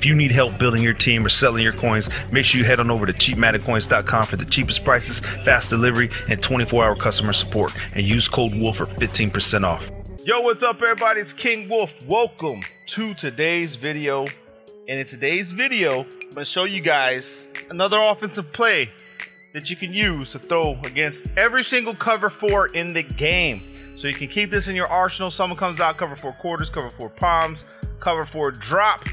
If you need help building your team or selling your coins, make sure you head on over to cheapmaddencoins.com for the cheapest prices, fast delivery, and 24 hour customer support. And use code WOLFE for 15% off. Yo, what's up, everybody? It's King Wolfe. Welcome to today's video. And in today's video, I'm going to show you guys another offensive play that you can use to throw against every single cover four in the game. So you can keep this in your arsenal. Someone comes out, cover four quarters, cover four palms, cover four drop.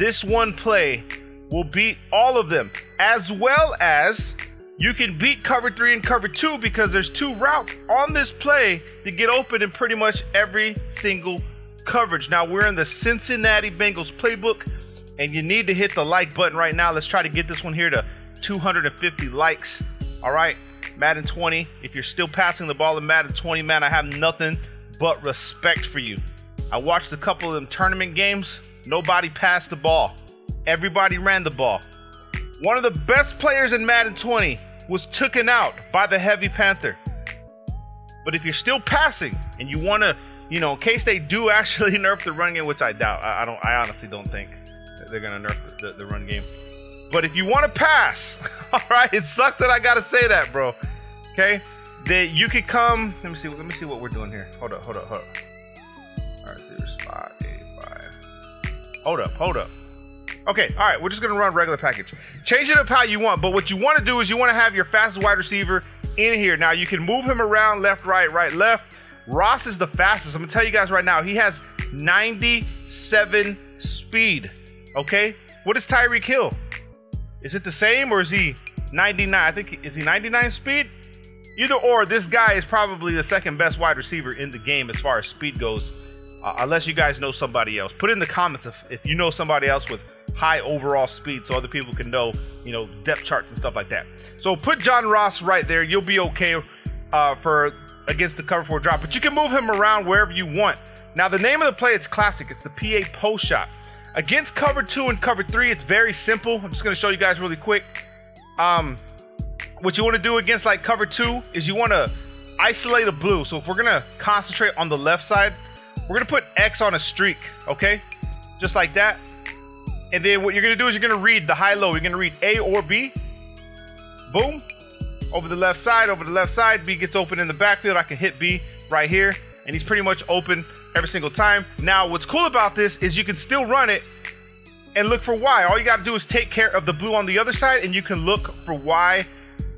This one play will beat all of them, as well as you can beat cover three and cover two because there's two routes on this play to get open in pretty much every single coverage. Now we're in the Cincinnati Bengals playbook, and you need to hit the like button right now. Let's try to get this one here to 250 likes. All right. Madden 20. If you're still passing the ball in Madden 20, man, I have nothing but respect for you. I watched a couple of them tournament games. Nobody passed the ball. Everybody ran the ball. One of the best players in Madden 20 was taken out by the Heavy Panther. But if you're still passing and you want to, you know, in case they do actually nerf the run game, which I doubt, I, I don't, I honestly don't think they're gonna nerf the, the, the run game. But if you want to pass, all right, it sucks that I gotta say that, bro okay? That you could come. Let me see. Let me see what we're doing here. Hold up. Hold up. Hold up. Hold up. Hold up. Okay. All right. We're just gonna run regular package. Change it up how you want. But what you want to do is you want to have your fastest wide receiver in here. Now you can move him around left, right, right, left. Ross is the fastest. I'm gonna tell you guys right now. He has 97 speed. Okay. What is Tyreek Hill? Is it the same or is he 99? I think is he 99 speed? Either or, this guy is probably the second best wide receiver in the game as far as speed goes. Uh, unless you guys know somebody else, put in the comments if, if you know somebody else with high overall speed, so other people can know, you know, depth charts and stuff like that. So put John Ross right there. You'll be okay uh, for against the cover four drop, but you can move him around wherever you want. Now the name of the play, it's classic. It's the PA post shot. Against cover two and cover three, it's very simple. I'm just gonna show you guys really quick. Um, what you want to do against like cover two is you want to isolate a blue. So if we're gonna concentrate on the left side, we're gonna put X on a streak, okay? Just like that. And then what you're gonna do is you're gonna read the high-low. You're gonna read A or B. Boom. Over the left side, over the left side. B gets open in the backfield. I can hit B right here. And he's pretty much open every single time. Now, what's cool about this is you can still run it and look for Y. All you gotta do is take care of the blue on the other side and you can look for Y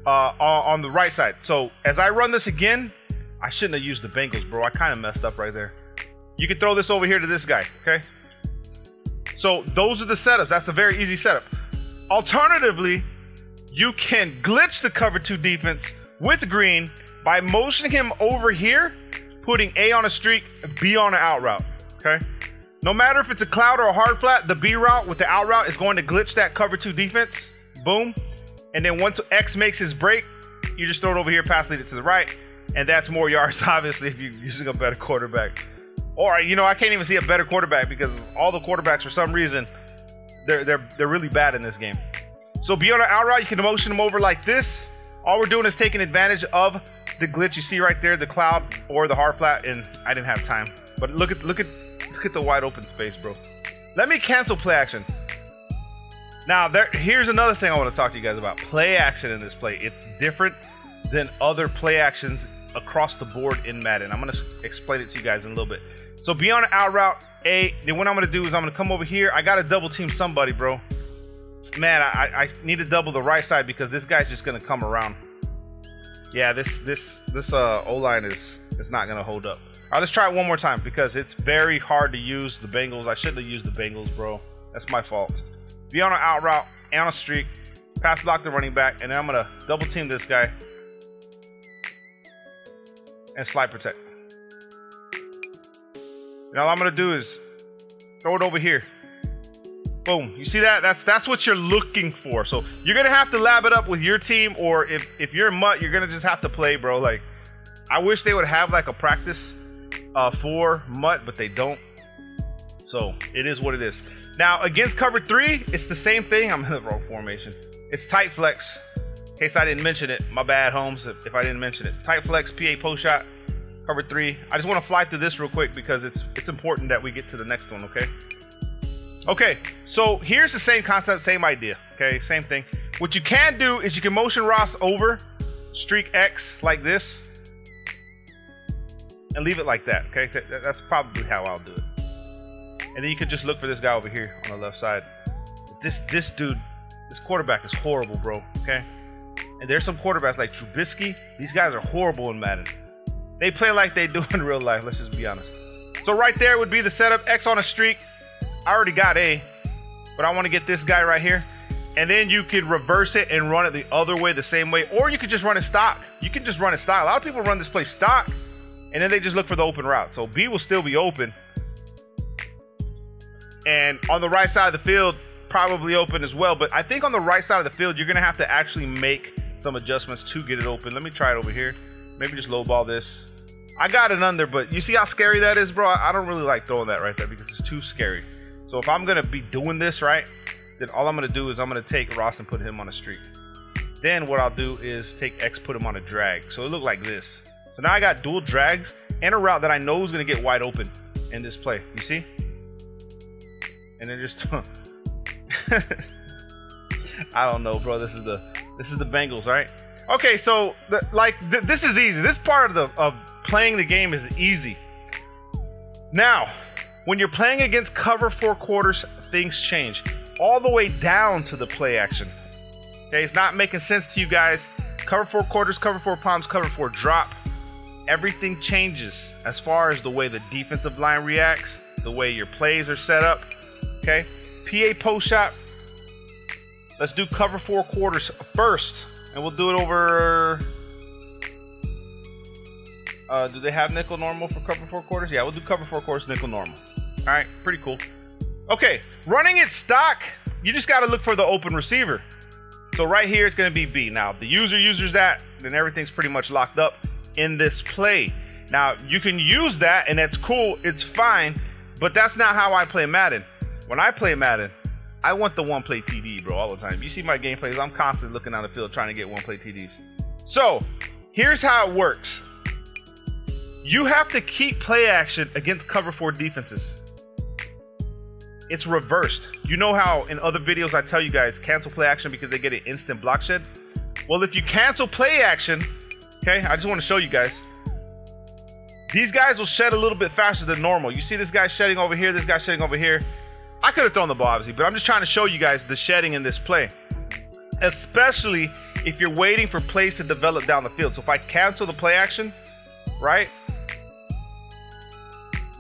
uh, on the right side. So as I run this again, I shouldn't have used the Bengals, bro. I kind of messed up right there. You can throw this over here to this guy, okay? So those are the setups. That's a very easy setup. Alternatively, you can glitch the cover two defense with green by motioning him over here, putting A on a streak, B on an out route, okay? No matter if it's a cloud or a hard flat, the B route with the out route is going to glitch that cover two defense. Boom. And then once X makes his break, you just throw it over here, pass lead it to the right, and that's more yards, obviously, if you're using a better quarterback. Or you know, I can't even see a better quarterback because all the quarterbacks, for some reason, they're they're they're really bad in this game. So be on an out route, you can motion them over like this. All we're doing is taking advantage of the glitch you see right there, the cloud or the hard flat, and I didn't have time. But look at look at look at the wide open space, bro. Let me cancel play action. Now, there, here's another thing I want to talk to you guys about. Play action in this play. It's different than other play actions across the board in Madden. I'm to explain it to you guys in a little bit. So be on out route A. Then what I'm to do is I'm to come over here. I got to double team somebody, bro. Man, I, I need to double the right side because this guy's just to come around. Yeah, this this this uh, O-line is is not to hold up. All right, let's try it one more time because it's very hard to use the Bengals. I shouldn't have used the Bengals, bro. That's my fault be on an out route and a streak, pass block the running back, and then I'm gonna double team this guy and slide protect. And all I'm gonna do is throw it over here. Boom. You see that? That's that's what you're looking for. So you're gonna have to lab it up with your team, or if if you're mutt, you're gonna just have to play, bro. Like, I wish they would have like a practice uh, for mutt, but they don't. So it is what it is. Now, against cover three, it's the same thing. I'm in the wrong formation. It's tight flex. Case I didn't mention it, my bad, Holmes, if, if I didn't mention it. Tight flex, PA post shot, cover three. I just want to fly through this real quick because it's it's important that we get to the next one, okay? Okay, so here's the same concept, same idea. Okay, same thing. What you can do is you can motion Ross over, streak X like this, and leave it like that. Okay, that's probably how I'll do it. And then you can just look for this guy over here on the left side. This this dude, this quarterback is horrible, bro. Okay, and there's some quarterbacks like Trubisky. These guys are horrible in Madden. They play like they do in real life. Let's just be honest. So right there would be the setup. X on a streak. I already got A, but I want to get this guy right here. And then you could reverse it and run it the other way, the same way, or you could just run it stock. You can just run it stock. A lot of people run this play stock, and then they just look for the open route. So B will still be open. And on the right side of the field, probably open as well. But I think on the right side of the field, you're going to have to actually make some adjustments to get it open. Let me try it over here. Maybe just low ball this. I got it under, but you see how scary that is, bro? I don't really like throwing that right there because it's too scary. So if I'm going to be doing this, right, then all I'm going to do is I'm going to take Ross and put him on a streak. Then what I'll do is take X, put him on a drag. So it looked like this. So now I got dual drags and a route that I know is going to get wide open in this play. You see? And then just I don't know, bro. This is the this is the Bengals, right? Okay, so the, like th this is easy. This part of the of playing the game is easy. Now, when you're playing against cover four quarters, things change all the way down to the play action. Okay, it's not making sense to you guys. Cover four quarters, cover four palms, cover four drop. Everything changes as far as the way the defensive line reacts, the way your plays are set up. Okay, PA post shot. Let's do cover four quarters first, and we'll do it over. Uh, do they have nickel normal for cover four quarters? Yeah, we'll do cover four quarters nickel normal. All right, pretty cool. Okay, running it stock, you just got to look for the open receiver. So right here, it's going to be B. Now, the user uses that, then everything's pretty much locked up in this play. Now, you can use that, and that's cool. It's fine, but that's not how I play Madden. When I play Madden, I want the one play TD, bro, all the time. You see my gameplays, I'm constantly looking on the field trying to get one play TDs. So, here's how it works. You have to keep play action against cover four defenses. It's reversed. You know how in other videos I tell you guys cancel play action because they get an instant block shed? Well, if you cancel play action, okay, I just want to show you guys. These guys will shed a little bit faster than normal. You see this guy shedding over here, this guy shedding over here. I could have thrown the ball, obviously, but I'm just trying to show you guys the shedding in this play. Especially if you're waiting for plays to develop down the field. So if I cancel the play action, right?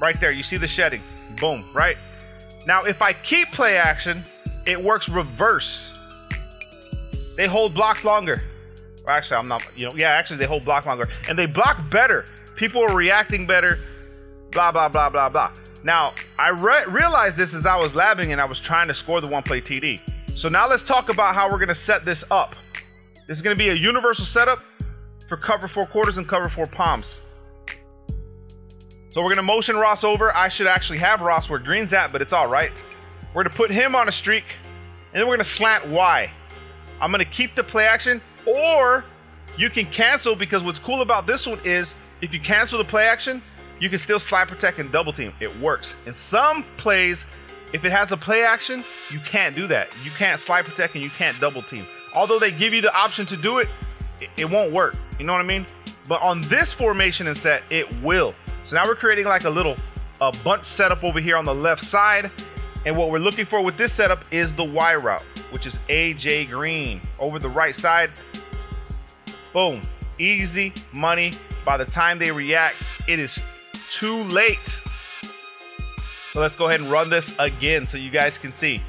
Right there, you see the shedding. Boom, right? Now, if I keep play action, it works reverse. They hold blocks longer. Actually, I'm not, you know, yeah, actually, they hold block longer. And they block better. People are reacting better. Blah, blah, blah, blah, blah. Now, I re realized this as I was labbing and I was trying to score the one play TD. So now let's talk about how we're going to set this up. This is going to be a universal setup for cover four quarters and cover four palms. So we're going to motion Ross over. I should actually have Ross where Green's at, but it's all right. We're going to put him on a streak, and then we're going to slant Y. I'm going to keep the play action, or you can cancel because what's cool about this one is if you cancel the play action, you can still slide protect and double team. It works. In some plays, if it has a play action, you can't do that. You can't slide protect and you can't double team. Although they give you the option to do it, it, won't work. You know what I mean? But on this formation and set, it will. So now we're creating like a little a bunch setup over here on the left side. And what we're looking for with this setup is the Y route, which is AJ Green. Over the right side, boom, easy money. By the time they react, it is too late. So let's go ahead and run this again so you guys can see.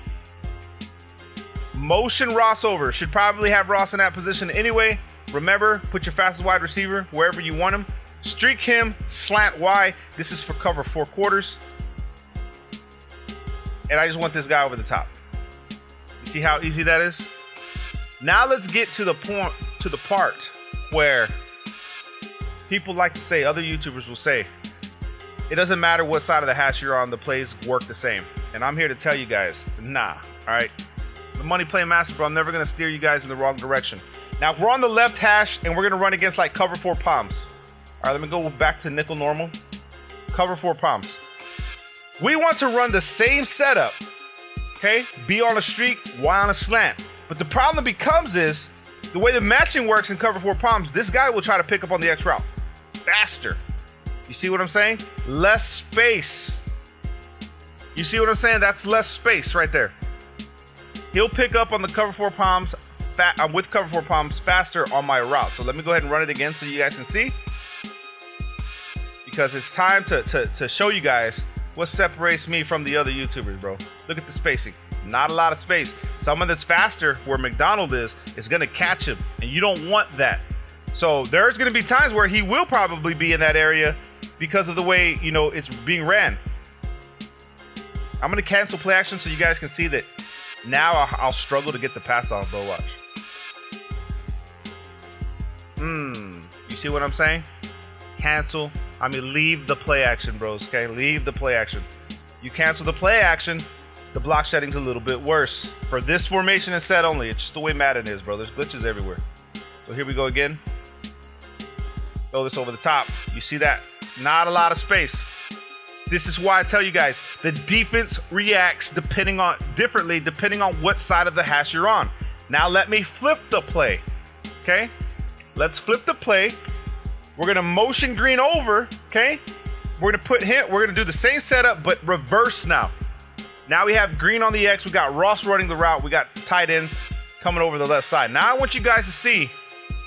Motion Ross over. Should probably have Ross in that position anyway. Remember, put your fastest wide receiver wherever you want him. Streak him, slant Y. This is for cover four quarters. And I just want this guy over the top. You see how easy that is? Now let's get to the point, to the part where people like to say, other YouTubers will say, it doesn't matter what side of the hash you're on, the plays work the same. And I'm here to tell you guys, nah, all right? The money play master, bro, I'm never gonna steer you guys in the wrong direction. Now, if we're on the left hash and we're gonna run against like cover four palms. All right, let me go back to nickel normal. Cover four palms. We want to run the same setup Okay? B on a streak, Y on a slant. But the problem becomes is the way the matching works in cover four palms, this guy will try to pick up on the X route faster. You see what I'm saying? Less space. You see what I'm saying? That's less space right there. He'll pick up on the cover four palms fat, uh, with cover four palms faster on my route. So let me go ahead and run it again so you guys can see. Because it's time to, to, to show you guys what separates me from the other YouTubers, bro. Look at the spacing. Not a lot of space. Someone that's faster where McDonald is, is going to catch him. And you don't want that. So there's going to be times where he will probably be in that area because of the way, you know, it's being ran. I'm to cancel play action so you guys can see that now I'll, I'll struggle to get the pass off, though. Watch. Hmm. You see what I'm saying? Cancel. I mean, leave the play action, bros. Okay, leave the play action. You cancel the play action, the block shedding's a little bit worse. For this formation and set only, it's just the way Madden is, bro. There's glitches everywhere. So here we go again. Throw this over the top. You see that? Not a lot of space. This is why I tell you guys, the defense reacts depending on differently depending on what side of the hash you're on. Now let me flip the play. Okay? Let's flip the play. We're gonna motion green over, okay? We're gonna put him, we're gonna do the same setup, but reverse now. Now we have green on the X, we got Ross running the route, we got tight end coming over the left side. Now I want you guys to see,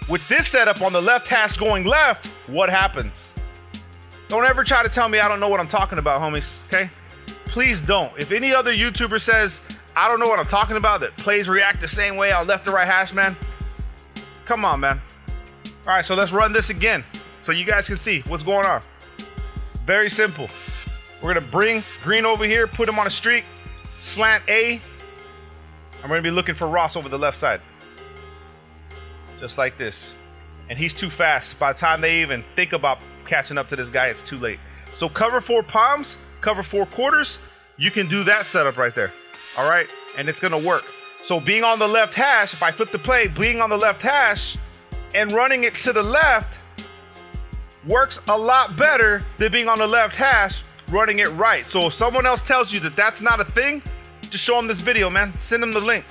with this setup on the left hash going left, what happens. Don't ever try to tell me I don't know what I'm talking about, homies, okay? Please don't. If any other YouTuber says, I don't know what I'm talking about, that plays react the same way on left to right hash, man, come on, man. All right, so let's run this again so you guys can see what's going on. Very simple. We're gonna bring green over here, put him on a streak, slant A. I'm gonna be looking for Ross over the left side. Just like this. And he's too fast. By the time they even think about catching up to this guy, it's too late. So cover four palms, cover four quarters, you can do that setup right there. All right, and it's gonna work. So being on the left hash, if I flip the play, being on the left hash and running it to the left works a lot better than being on the left hash running it right. So if someone else tells you that that's not a thing, just show them this video, man. Send them the link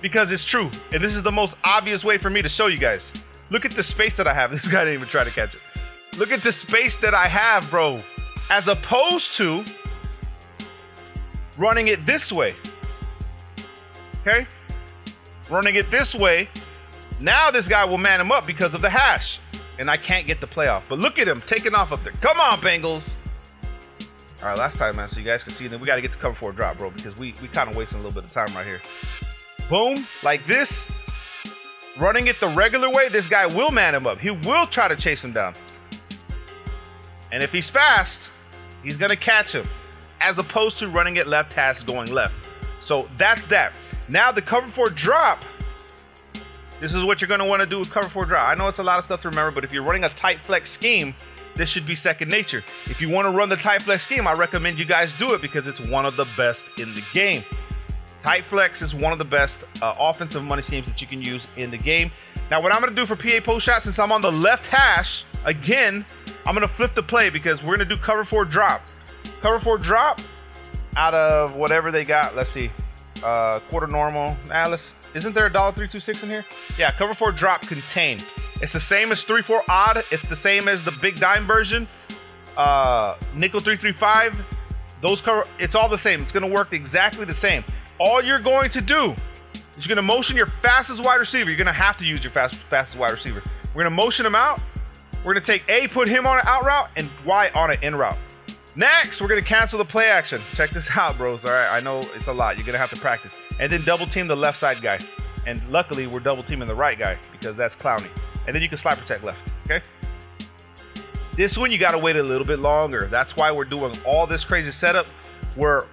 because it's true. And this is the most obvious way for me to show you guys. Look at the space that I have. This guy didn't even try to catch it. Look at the space that I have, bro. As opposed to running it this way. Okay? Running it this way. Now this guy will man him up because of the hash. And I can't get the playoff. But look at him taking off up there. Come on, Bengals. All right, last time, man, so you guys can see. Then we got to get the cover for a drop, bro, because we, we kind of wasting a little bit of time right here. Boom, like this. Running it the regular way, this guy will man him up. He will try to chase him down. And if he's fast, he's going to catch him as opposed to running it left hash going left. So that's that. Now the cover four drop. This is what you're going to want to do with cover four drop. I know it's a lot of stuff to remember, but if you're running a tight flex scheme, this should be second nature. If you want to run the tight flex scheme, I recommend you guys do it because it's one of the best in the game. Tight flex is one of the best uh, offensive money schemes that you can use in the game. Now, what I'm going to do for PA post shot, since I'm on the left hash, again, I'm to flip the play because we're to do cover four drop. Cover four drop out of whatever they got. Let's see. Uh, quarter normal. Alice, isn't there a dollar three two six in here? Yeah, cover four drop contained. It's the same as three four odd. It's the same as the big dime version. Uh, nickel three three five. Those cover. It's all the same. It's to work exactly the same. All you're going to do is you're to motion your fastest wide receiver. You're to have to use your fast, fastest wide receiver. We're to motion him out. We're going to take A, put him on an out route, and Y on an in route. Next, we're going to cancel the play action. Check this out, bros. All right, I know it's a lot. You're going to have to practice. And then double team the left side guy. And luckily, we're double teaming the right guy because that's Clowney. And then you can slide protect left, okay? This one, you got to wait a little bit longer. That's why we're doing all this crazy setup. We're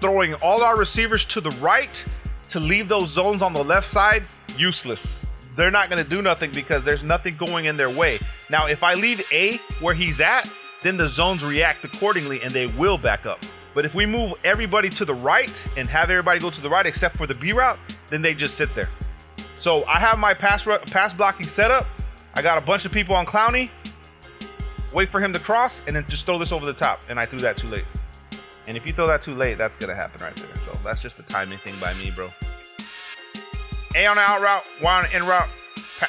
throwing all our receivers to the right to leave those zones on the left side useless they're not going to do nothing because there's nothing going in their way. Now, if I leave A where he's at, then the zones react accordingly and they will back up. But if we move everybody to the right and have everybody go to the right except for the B route, then they just sit there. So I have my pass pass blocking set up. I got a bunch of people on Clowney. Wait for him to cross and then just throw this over the top. And I threw that too late. And if you throw that too late, that's gonna happen right there. So that's just a timing thing by me, bro. A on the out route, Y on the in route,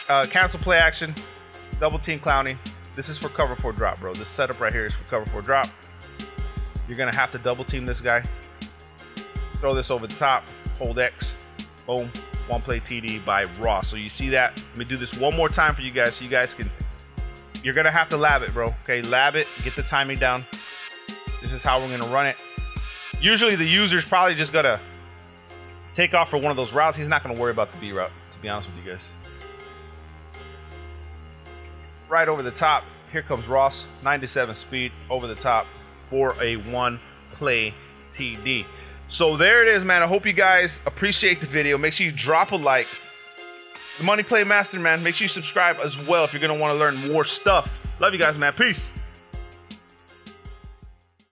uh, cancel play action, double team Clowney. This is for cover four drop, bro. This setup right here is for cover four drop. You're gonna have to double team this guy. Throw this over the top, hold X, boom, one play TD by Ross. So you see that? Let me do this one more time for you guys so you guys can. You're gonna have to lab it, bro. Okay, lab it, get the timing down. This is how we're gonna run it. Usually the user's probably just gonna take off for one of those routes. He's not gonna worry about the B route, to be honest with you guys. Right over the top, here comes Ross, 97 speed, over the top for a one play TD. So there it is, man. I hope you guys appreciate the video. Make sure you drop a like. The Money Play Master, man. Make sure you subscribe as well if you're going to want to learn more stuff. Love you guys, man. Peace.